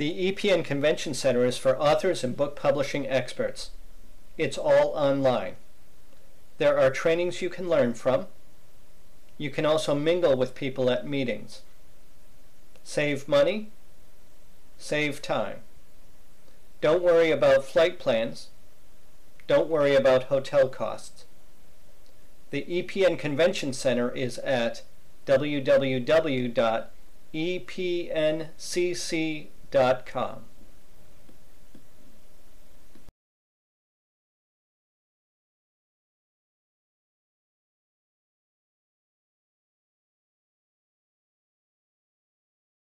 The EPN Convention Center is for authors and book publishing experts. It's all online. There are trainings you can learn from. You can also mingle with people at meetings. Save money, save time. Don't worry about flight plans. Don't worry about hotel costs. The EPN Convention Center is at www.epncc.com.